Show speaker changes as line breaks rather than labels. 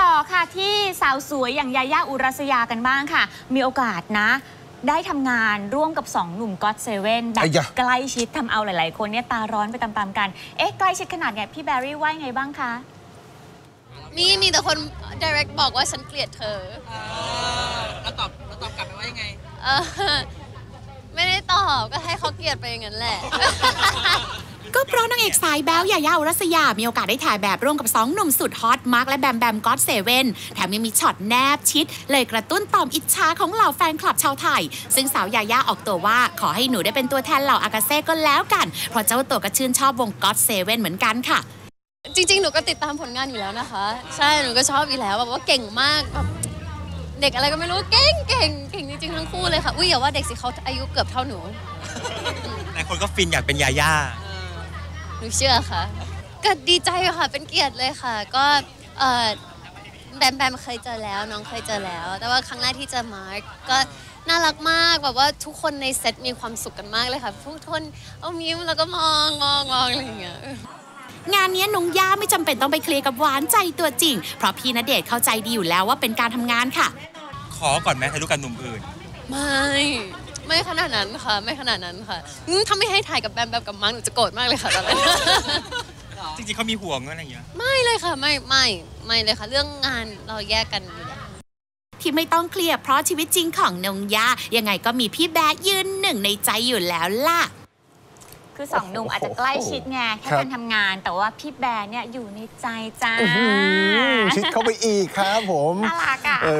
ต่อค่ะที่สาวสวยอย่างญาญ่าอุรัสยากันบ้างค่ะ มีโอกาสนะ ได้ทำงานร่วมกับ 2 หนุ่มก็ d เซเว่นแบบ
ไอ้ยะ
ใกล้ชิดทำเอาหลาย ๆ คนเนี่ยตาร้อนไปตามๆกัน เอ๊ะ ใกล้ชิดขนาดเนี้ยพี่แบร์รี่ว่ายังไงบ้างคะ
มีมีแต่คน direct บอกว่าฉันเกลียดเธอ
แล้วตอบแล้วตอบกลับไปว่ายังไง
เออไม่ได้ตอบก็ให้เขาเกลียดไปอย่างนั้นแหละ
ก็เพราะนางเอกสายแบ๊วญาญ่าอุรัสยา มีโอกาสได้ถ่ายแบบร่วมกับ2หนุ่มสุดฮอตมาร์คและแบมแบม GOT7แถมยังมีช็อตแนบชิด เลยกระตุ้นต่อมอิจฉาของเหล่าแฟนคลับชาวไทย ซึ่งสาวยายาออกตัวว่าขอให้หนูได้เป็นตัวแทนเหล่าอากาเซ่ก็แล้วกัน เพราะเจ้าตัวก็ชื่นชอบวงก็อดเซเว่นเหมือนกันค่ะ
จริง ๆ หนูก็ติดตามผลงานอยู่แล้วนะคะ ใช่หนูก็ชอบอยู่แล้วแบบว่าเก่งมากแบบเด็กอะไรก็ไม่รู้เก่งเก่งเก่งจริงๆทั้งคู่เลยค่ะอุ้ยอย่าว่าเด็กสิเขาอายุเกือบเท่าหนู
หลายคนก็ฟินอยากเป็นยาย่า
หนูเชื่อค่ะ ก็ดีใจค่ะ เป็นเกียรติเลยค่ะ ก็เออแบมแบมเคยเจอแล้วน้องเคยเจอแล้ว แต่ว่าครั้งแรกที่เจอมาร์กก็น่ารักมากแบบว่าทุกคนในเซตมีความสุขกันมากเลยค่ะทุกคนเอามิ้มแล้วก็มองมองมองอะไรอย่างเงี้ย
งานนี้น้องย่าไม่จำเป็นต้องไปเคลียร์กับหวานใจตัวจริง เพราะพี่ณเดชน์เข้าใจดีอยู่แล้วว่าเป็นการทำงานค่ะ
ขอก่อนไหมถ่ายรูปกับหนุ่มอื่น
ไม่ ไม่ขนาดนั้นค่ะ ไม่ขนาดนั้นค่ะอืมถ้าไม่ให้ถ่ายกับแบมแบมกับมาร์กหนูจะโกรธมากเลยค่ะตอนนั้น
จริงๆเขามีห่วงอะไรอย่างเงี้ย
ไม่เลยค่ะ ไม่ไม่ไม่เลยค่ะ เรื่องงานเราแยกกันอยู่แล้ว
ที่ไม่ต้องเคลียร์เพราะชีวิตจริงของน้องย่ายังไงก็มีพี่แบ๊ยืนหนึ่งในใจอยู่แล้วล่ะ
คือสองหนุ่มอาจจะใกล้ชิดไงแค่
ครับ
การทำงาน แต่ว่าพี่แบร์เนี่ยอยู่ในใจจ้า
อื้อหือชิดเข้าไปอีกครับผม
น่ารักอะ
เออ